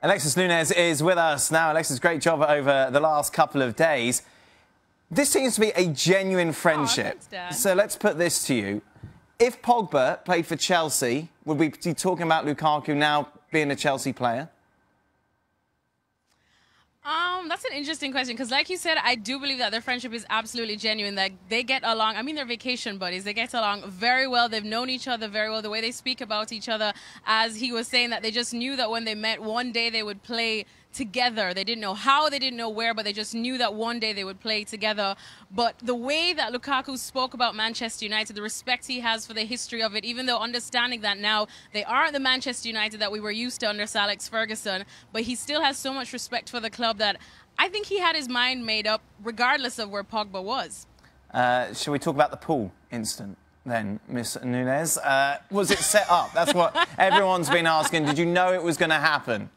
Alexis Nunes is with us now. Alexis, great job over the last couple of days. This seems to be a genuine friendship. Oh, so let's put this to you. If Pogba played for Chelsea, would we be talking about Lukaku now being a Chelsea player? Um, that's an interesting question because, like you said, I do believe that their friendship is absolutely genuine. That they get along. I mean, they're vacation buddies. They get along very well. They've known each other very well. The way they speak about each other, as he was saying, that they just knew that when they met, one day they would play together. They didn't know how, they didn't know where, but they just knew that one day they would play together. But the way that Lukaku spoke about Manchester United, the respect he has for the history of it, even though understanding that now they aren't the Manchester United that we were used to under Sir Alex Ferguson, but he still has so much respect for the club that I think he had his mind made up regardless of where Pogba was. Uh, shall we talk about the pool incident? Then, Miss Nunes, uh, was it set up? That's what everyone's been asking. Did you know it was going to happen?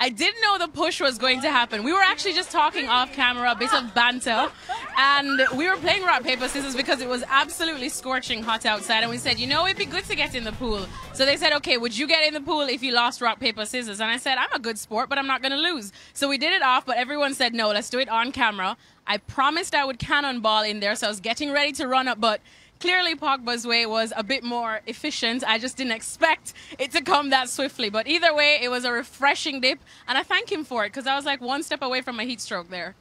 I didn't know the push was going to happen. We were actually just talking off camera, a bit of banter, and we were playing rock, paper, scissors because it was absolutely scorching hot outside. And we said, you know, it'd be good to get in the pool. So they said, okay, would you get in the pool if you lost rock, paper, scissors? And I said, I'm a good sport, but I'm not going to lose. So we did it off, but everyone said, no, let's do it on camera. I promised I would cannonball in there, so I was getting ready to run up, but clearly Pogba's way was a bit more efficient. I just didn't expect it to come that swiftly. But either way, it was a refreshing dip, and I thank him for it because I was like one step away from a heat stroke there.